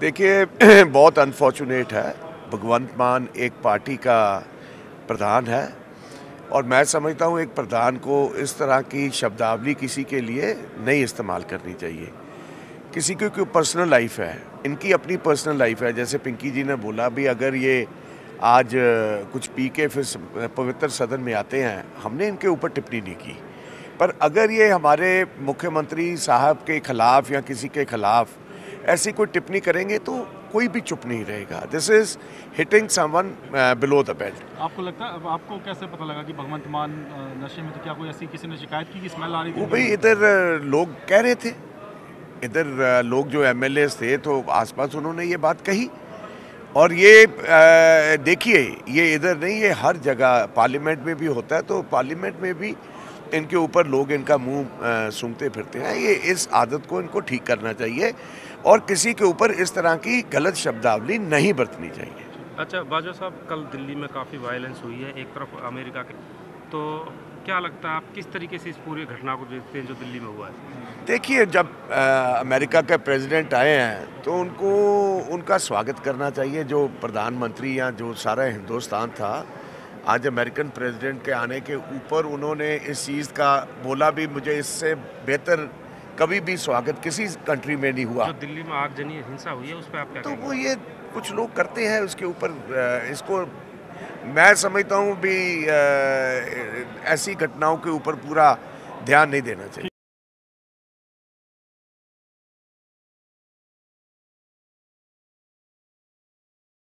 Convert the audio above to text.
देखिए, बहुत अनफॉर्चुनेट है। भगवंत मान एक पार्टी का प्रधान है और मैं समझता हूँ एक प्रधान को इस तरह की शब्दावली किसी के लिए नहीं इस्तेमाल करनी चाहिए। किसी की कोई पर्सनल लाइफ है, इनकी अपनी पर्सनल लाइफ है। जैसे पिंकी जी ने बोला भी अगर ये आज कुछ पी के फिर पवित्र सदन में आते हैं, हमने इनके ऊपर टिप्पणी नहीं की। पर अगर ये हमारे मुख्यमंत्री साहब के खिलाफ या किसी के खिलाफ ऐसी कोई टिप्पणी करेंगे तो कोई भी चुप नहीं रहेगा। This is hitting someone below the belt आपको लगता है आपको कैसे पता लगा कि भगवंत मान नशे में तो क्या कोई ऐसी किसी ने शिकायत की कि स्मेल आ रही थी? वो भाई इधर लोग कह रहे थे। इधर लोग जो एमएलए थे तो आसपास उन्होंने ये बात कही। और ये देखिए ये इधर नहीं ये हर जगह पार्लियामेंट में भी होता है तो पार्लियामेंट में भी इनके ऊपर लोग इनका मुँह सूंघते फिरते हैं। ये इस आदत को इनको ठीक करना चाहिए और किसी के ऊपर इस तरह की गलत शब्दावली नहीं बरतनी चाहिए। अच्छा बाजवा साहब कल दिल्ली में काफ़ी वायलेंस हुई है एक तरफ़ अमेरिका के। तो क्या लगता है आप किस तरीके से इस पूरी घटना को देखते हैं जो दिल्ली में हुआ है? देखिए जब आ, अमेरिका के प्रेसिडेंट आए हैं तो उनको उनका स्वागत करना चाहिए। जो प्रधानमंत्री या जो सारा हिंदुस्तान था आज अमेरिकन प्रेसिडेंट के आने के ऊपर उन्होंने इस चीज़ का बोला भी मुझे इससे बेहतर कभी भी स्वागत किसी कंट्री में नहीं हुआ। जो दिल्ली में आगजनी हिंसा हुई है उस पर आप क्या तो वो ये कुछ लोग करते हैं उसके ऊपर इसको मैं समझता हूँ भी ऐसी घटनाओं के ऊपर पूरा ध्यान नहीं देना चाहिए।